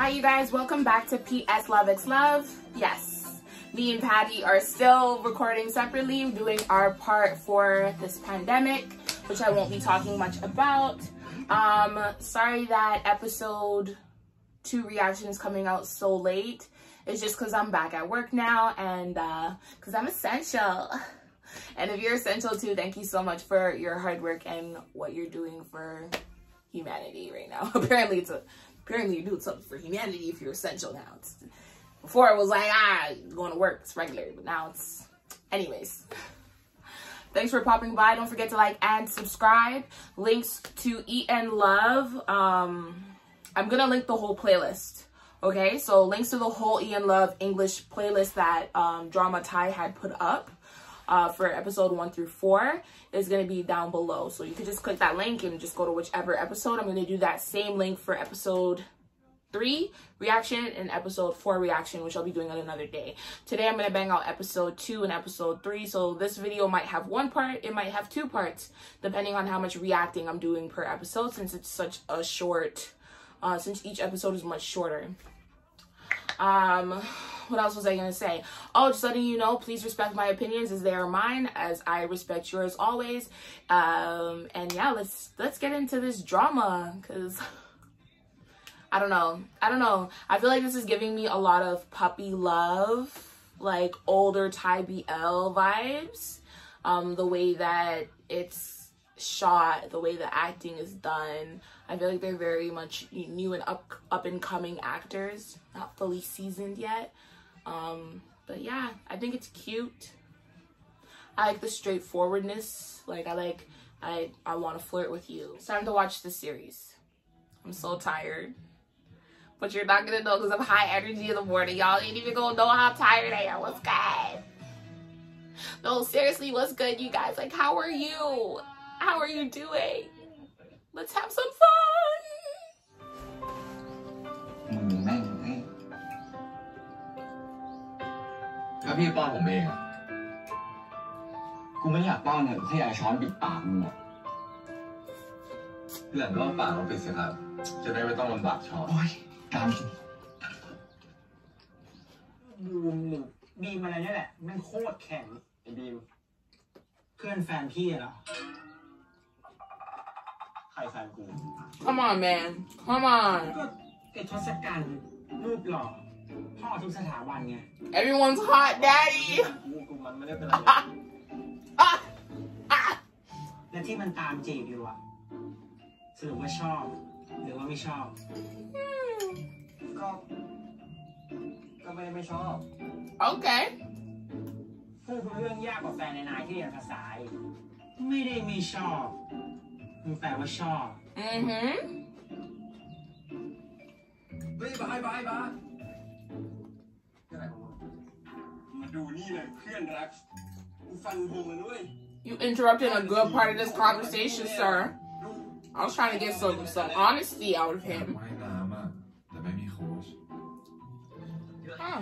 Hi, you guys. Welcome back to PS Love It's Love. Yes, me and Patty are still recording separately, doing our part for this pandemic, which I won't be talking much about. Um, sorry that episode two reaction is coming out so late. It's just because I'm back at work now and because uh, I'm essential. And if you're essential too, thank you so much for your hard work and what you're doing for humanity right now. apparently, it's a apparently you're doing something for humanity if you're essential now. It's, before it was like ah, going to work, it's regular, but now it's anyways. Thanks for popping by. Don't forget to like and subscribe. Links to En of Love. Um, I'm gonna link the whole playlist. Okay, so links to the whole En of Love English playlist that um, Drama Thai had put up uh, for episode one through four is going to be down below. So you can just click that link and just go to whichever episode. I'm going to do that same link for episode three reaction and episode four reaction, which I'll be doing on another day. Today I'm going to bang out episode two and episode three. So this video might have one part, it might have two parts, depending on how much reacting I'm doing per episode since it's such a short, uh, since each episode is much shorter. Um, what else was I gonna say? Oh, just letting you know, please respect my opinions as they are mine, as I respect yours always. Um, and yeah, let's let's get into this drama, cause I don't know, I don't know. I feel like this is giving me a lot of puppy love, like older Thai BL vibes. Um, the way that it's shot, the way the acting is done. I feel like they're very much new and up up and coming actors, not fully seasoned yet. Um, but yeah, I think it's cute. I like the straightforwardness. Like I like I I want to flirt with you. It's time to watch the series. I'm so tired. But you're not gonna know because I'm high energy in the morning. Y'all ain't even gonna know how tired I am. What's good? No, seriously, what's good, you guys? Like, how are you? How are you doing? Let's have some fun. แล้วพี่ป้อนผมเองอะกูไม่อยากป้อนเนี่ยแค่อยากช้อนปิดปากมึงอะเพื่อนก็ปากเราปิดสิครับ จะได้ไม่ต้องลำบากช้อนโอ้ยการกินบูมหรือบีมอะไรนี่แหละแม่งโคตรแข็งไอ้บีมเพื่อนแฟนพี่เหรอใครแฟนกู Come on, man. Come on. ก็ไอ้ทศกัณฐ์รูปหล่อ พ่อทุกสถาบันไง Everyone's hot, daddy. กูกูมันไม่ได้เป็นไร Ah, ah. และที่มันตามจีบอยู่อะสรุปว่าชอบ หรือว่าไม่ชอบ ก็ ก็ไม่ได้ไม่ชอบ Okay. พูดเรื่องยากกว่าแฟนในนายที่เรียนภาษาอีกไม่ได้ไม่ชอบมันแปลว่าชอบ Mm-hmm. เฮ้ยบายบายบาย ดูนี่เลยเพื่อนรักกูฟันธงมันด้วย You interrupted a good part of this conversation, sir. I was trying to get some some honesty out of him. ว่ายน้ำอ่ะ แต่ไม่มีโค้ช Oh.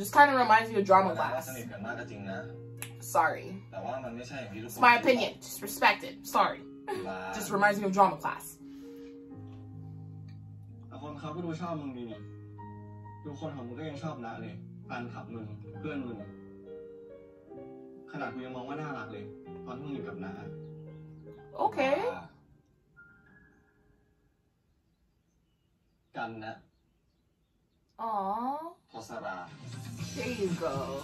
just kind of reminds me of drama น้าว่า class. สนิทกันมากก็จริงนะ Sorry. แต่ว่ามันไม่ใช่อย่างที่ทุกคน It's my opinion. Just respect it. Sorry. บ้า Just reminds me of drama class. คนเขาก็ดูชอบมึงดีนี่ดูคนของมึงก็ยังชอบนะเลยแฟนคลับมึงเพื่อนมึงขนาดกูยังมองว่าน่ารักเลย ตอนที่มึงอยู่กับน้า Okay. กันนะ Aw. Tossara. There you go.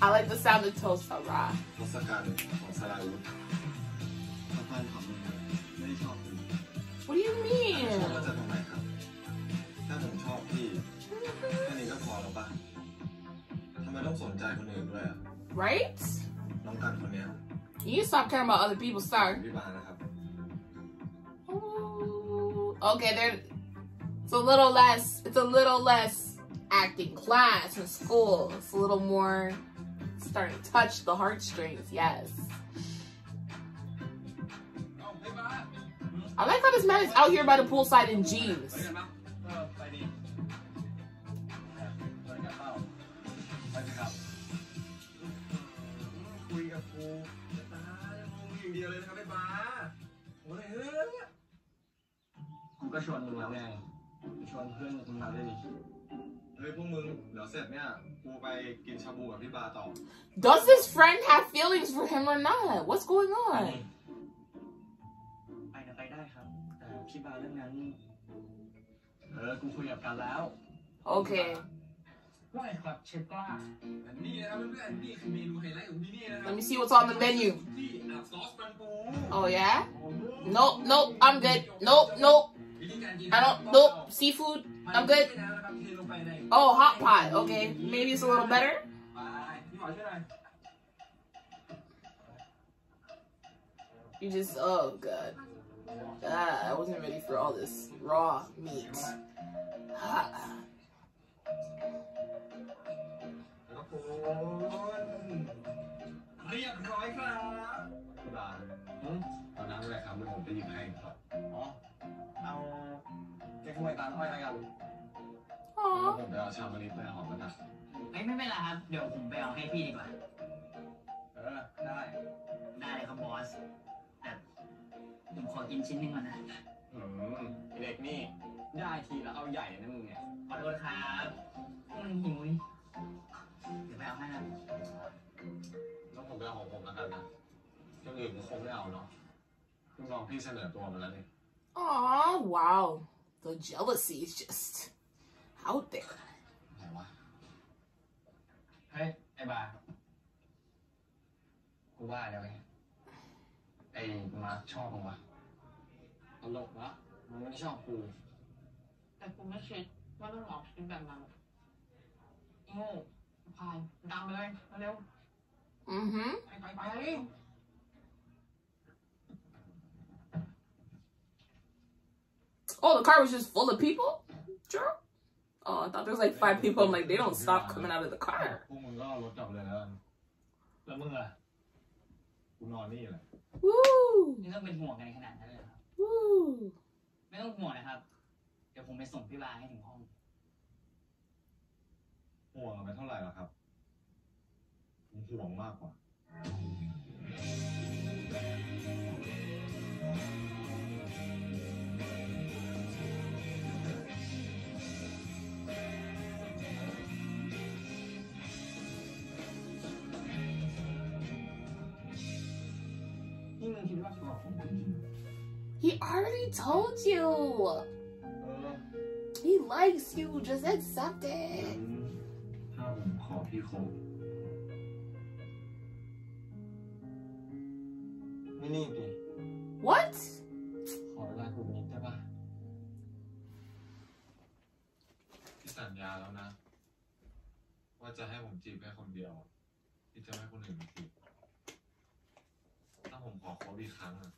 I like the sound of Tossara. What do you mean? Right? You stop caring about other people, sir. Oh, okay, they're it's a little less. It's a little less acting class in school. It's a little more starting to touch the heartstrings. Yes. I like how this man is out here by the poolside in jeans. ไชวนเพื่อนมาด้วยดิเฮ้ยพวกมึงเดี๋ยวเสร็จเนี่ยกูไปกินชาบูกับพี่บาต่อ Does his friend have feelings for him or not? What's going on? ไปนะไปได้ครับแต่พี่บาเรื่องนั้นเออกูคุยกับกันแล้ว Okay. Let me see what's on the menu. Oh yeah? Nope, nope, I'm good. Nope, nope. I don't, nope, seafood, I'm good. Oh, hot pot, okay. Maybe it's a little better. You just, oh god. Ah, I wasn't ready for all this raw meat. ครับผมเรียบร้อยครับพี่บาหืมเอาน้ำอะไรครับเดี๋ยวผมไปหยิบให้ครับอ๋อเอาแกงกล้วยตาลอ้อยแล้วกัน Aw. ผมไปเอาชามะลิไปหอมแล้วนะเฮ้ยไม่เป็นไรครับ เดี๋ยวผมไปเอาให้พี่ดีกว่า เออ ได้ ได้เลยครับบอสแต่ผมขอกินชิ้นหนึ่งก่อนนะ อืมไอ้เด็กนี่ได้ทีแล้วเอาใหญ่นะมึงเนี่ยขอโทษครับอืมหิวนี่เดี๋ยวไปเอาให้นะแล้วผมไปเอาของผมแล้วกันนะอย่างอื่นผมคงไม่เอาเนาะลูกน้องพี่เสนอตัวมาแล้วนี่ Aw. Wow. The jealousy is just out there. ไหนวะเฮ้ยไอ้บากูว่าแล้วไงไอ้มาร์คชอบมึงวะ ตลกนะมันไม่ได้ชอบกู แต่กูไม่คิดว่าต้องออกคิดแบบนั้นโง่พายตามไปเลยเร็ว Mm-hmm. ไปไปไป Oh, the car was just full of people? Sure. Oh, I thought there was like five people. I'm like, they don't stop coming out of the car. พวกมึงก็เอารถกลับเลยแล้วกันแล้วมึงล่ะ กูนอนนี่แหละ Woo. นี่ต้องเป็นห่วงกันขนาดนั้น น ไม่ต้องห่วงนะครับ เดี๋ยวผมไปส่งพี่บาให้ถึงห้อง ห่วงไปเท่าไหร่ล่ะครับผมห่วงมากกว่า นี่มึงคิดว่าชอบผมจริง He already told you. เออ He likes you. Just accept งั้ it. นถ้าผมขอพี่คบไม่รีบดิ What? ขอเวลาคุณนิดได้ปะพี่สัญญาแล้วนะ ว่าจะให้ผมจีบแค่คนเดียว ที่จะไม่ให้คนอื่นมาจีบถ้าผมขอคบอีกครั้งอะ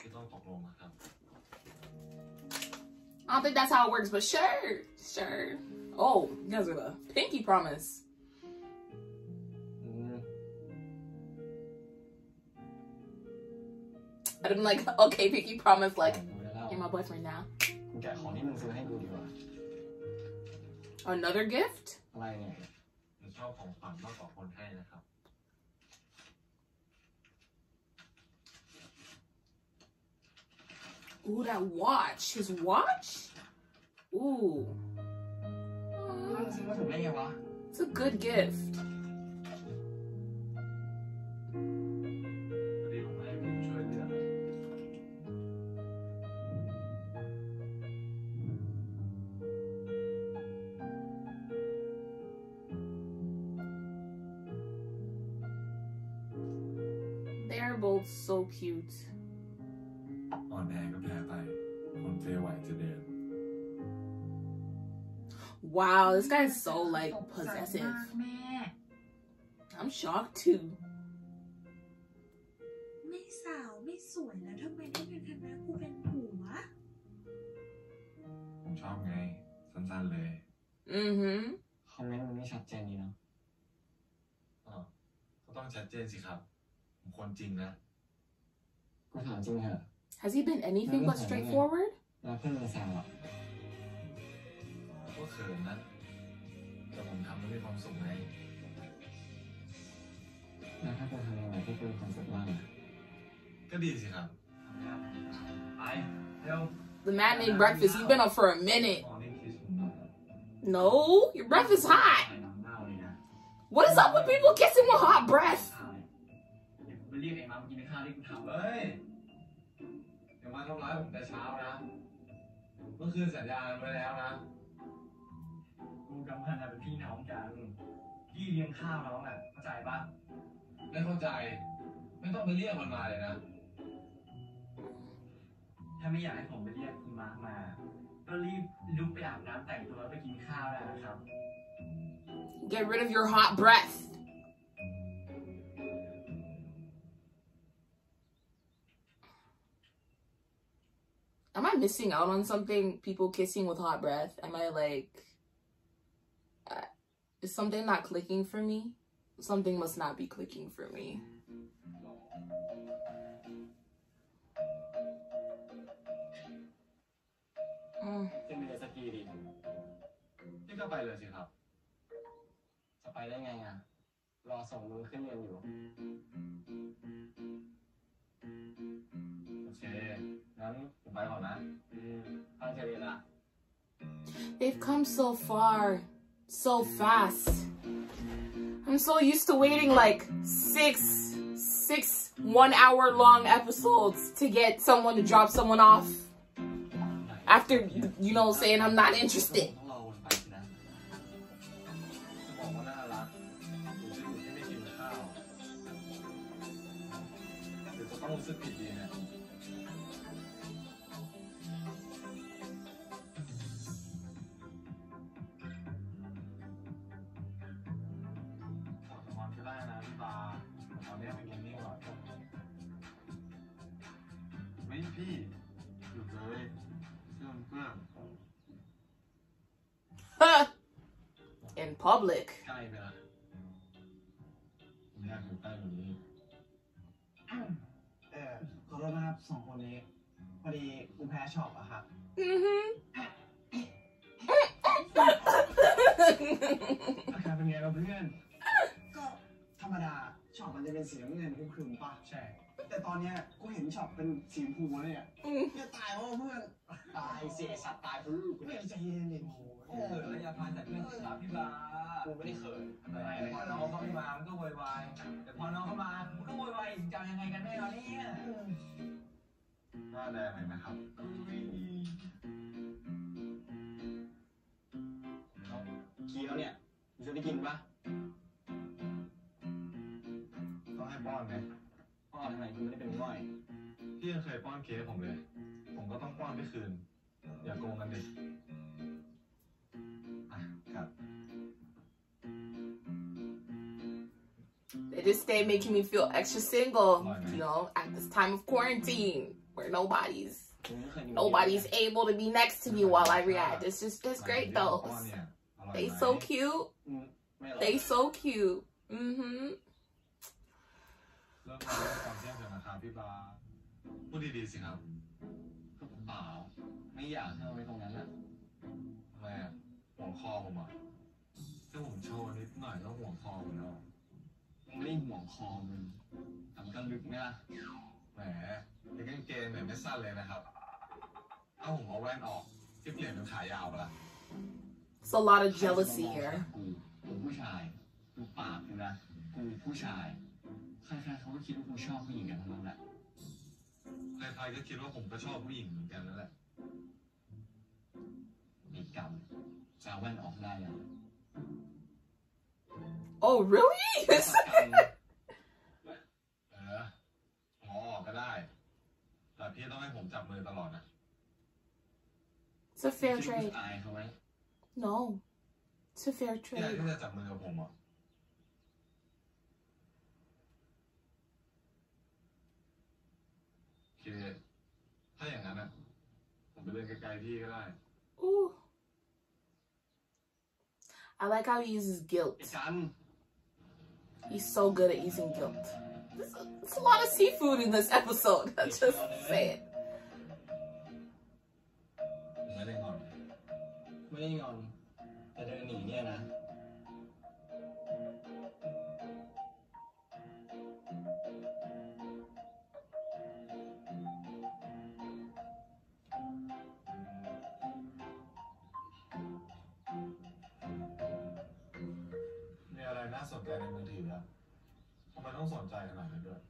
พี่ต้องตกลงนะครับ I don't think that's how it works, but sure. Sure. Oh, you guys are the pinky promise. อืม I'd been like, okay, pinky promise, like, ดูได้แล้ว you're my boyfriend now. กูแกะของที่มึงซื้อให้กูดีกว่า Another gift? Ooh, that watch. His watch? Ooh. It's a good gift. They're both so cute. Wow, this guy's so like ตกใจ possessive. มากแม่ I'm shocked too. ไม่สาวไม่สวยแล้วทำไมต้องเป็นคณะกูเป็นผัวผมชอบไง สั้นๆเลย Mm-hmm. คอมเมนต์มันไม่ชัดเจนดีเนาะอ๋อก็ต้องชัดเจนสิครับผมคนจริงนะกูถามจริงเหอะ Has he been anything but straightforward? แล้วเพื่อนมึงแซวอะ ก็เขินนะ แต่ผมทำแล้วมีความสุขไงแล้วถ้ากูทำยังไงที่กูมีความสุขบ้างอะก็ดีสิครับ ไปเร็ว The man made breakfast. He's been up for a minute. มอร์นิ่งคิสผมหน่อย No, your breath is hot. ใส่น้ำเน่าเลยนะ What is up with people kissing with hot breath? ข้าวเนี่ยเดี๋ยวกูไปเรียกไอ้มามากินข้าวที่กูทำเฮ้ยอย่ามาทำร้ายผมแต่เช้านะ เมื่อคืนสัญญากันไว้แล้วนะ กูกับมันอะเป็นพี่น้องกันพี่เลี้ยงข้าวน้องอะเข้าใจปะไม่เข้าใจ ไม่ต้องไปเรียกมันมาเลยนะ ถ้าไม่อยากให้ผมไปเรียกคุณมาร์คมา ก็รีบลุกไปอาบน้ำแต่งตัวแล้วไปกินข้าวได้นะครับ Get rid of your hot breath. Am I missing out on something? People kissing with hot breath? Am I like. Uh, is something not clicking for me? Something must not be clicking for me. Mm. ขึ้นไปเรือสกีดิ นี่ก็ไปเลยสิครับ จะไปได้ไงอ่ะ รอส่งมึงขึ้นเรียนอยู่ โอเค งั้นผมไปก่อนนะ อืมตั้งใจเรียนละ They've come so far, so fast. I'm so used to waiting like six, six one hour long episodes to get someone to drop someone off after, you know, saying I'm not interested. อนก็ธรรมดาช็อปมันจะเป็นสีน้ำเงินครึมๆป่ะใช่ แต่ตอนเนี้ยกูเห็นช็อปเป็นสีชมพูเลยอะจะตายวะเพื่อนตายเสียสัตว์ตายเพราะลูกกูเนี่ยใจเย็นดิโอ้โห เขินแล้วอย่าพานแต่เพื่อนสิครับพี่บากูไม่ได้เขินแต่พอน้องเขาไม่มามันก็โวยวายแต่พอน้องเขามามันก็โวยวายอีกจะเอายังไงกันแน่วะเนี่ยหน้าแดงเลยนะครับเคี้ยวเนี่ยมึงจะได้กินปะต้องให้ป้อนไหมพ่อทำไมกูไม่ได้เป็นง่อยพี่ยังเคยป้อนเค้กผมเลย ผมก็ต้องป้อนพี่คืน อย่าโกงกันดิ It is stay making me feel extra single, you know, at this time of quarantine where nobody's nobody's able to be next to me while I react. It's just it's great though. They so cute. They so cute. Mm-hmm. ไม่อยากให้เอาไว้ตรงนั้นอะทำไมอะห่วงคอผมอะถ้าผมโชว์นิดหน่อยก็ห่วงคอผมแล้วมึงไม่ได้ห่วงคอมึงแต่มันก็ลึกไหมล่ะแหมยังกางเกงเนี่ยไม่สั้นเลยนะครับผมเอาแว่นออกที่เปลี่ยนเป็นขายาวไปละ It's a lot of jealousy here. กูกูผู้ชายดูปากเลยนะกูผู้ชายใครๆเขาก็คิดว่ากูชอบผู้หญิงกันทั้งนั้นแหละใครๆก็คิดว่าผมก็ชอบผู้หญิงเหมือนกันนั่นแหละมีกรรมจะเอาแว่นออกได้ยัง Oh, really? Uh, it's a fair trade. No. It's a fair trade. Ooh. I like how he uses guilt. He's so good at easing guilt. There's a, a lot of seafood in this episode. I just say it. ต่เดินหนีเนี่ยนะ มีอะไรน่าสนใจในมือถืออะทำไมต้องสนใจขนาดนั้นด้วย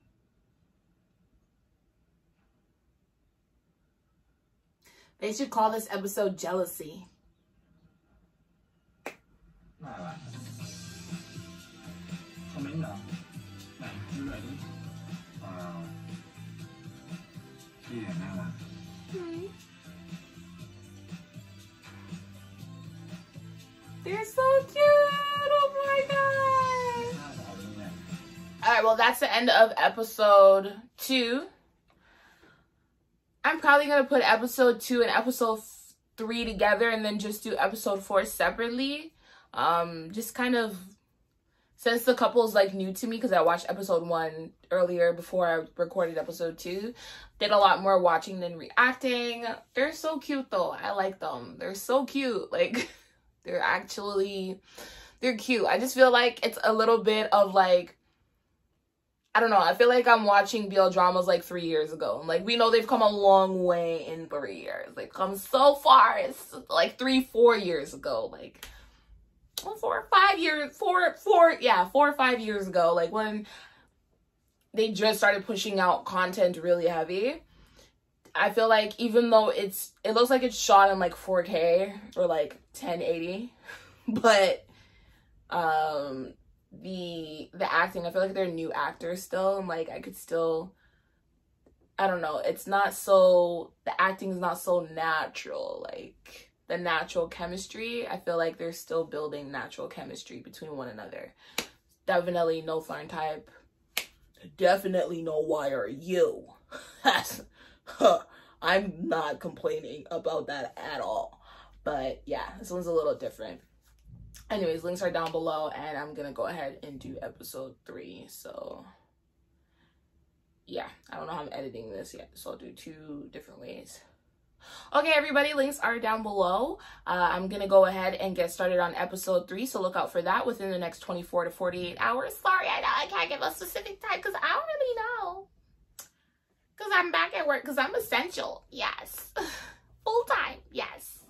They should call this episode Jealousy. น่ารัก คอมเมนต์เหรอ ไหนดูหน่อยดิ เปล่าพี่เห็นน่ารัก They're so cute. Oh my god. All right, well, that's the end of episode two. I'm probably going to put episode two and episode three together and then just do episode four separately. Um, just kind of since the couple is like new to me because I watched episode one earlier before I recorded episode two. Did a lot more watching than reacting. They're so cute though. I like them. They're so cute. Like, they're actually, they're cute. I just feel like it's a little bit of like, I don't know. I feel like I'm watching BL dramas like three years ago. Like we know they've come a long way in three years. They've come so far. It's like three, four years ago. Like four or five years, four, four, yeah, four or five years ago. Like when they just started pushing out content really heavy. I feel like even though it's it looks like it's shot in like 4K or like 1080, but um the the acting. I feel like they're new actors still and like i could still i don't know it's not so the acting is not so natural like the natural chemistry. I feel like they're still building natural chemistry between one another. Definitely no fine type. Definitely no why are you? I'm not complaining about that at all. But yeah this one's a little different anyways links are down below and i'm gonna go ahead and do episode three so yeah i don't know how i'm editing this yet so i'll do two different ways. Okay everybody links are down below. Uh, i'm gonna go ahead and get started on episode three so look out for that within the next 24 to 48 hours. Sorry i know i can't give a specific time because i don't really know. Because i'm back at work because i'm essential yes. Full time yes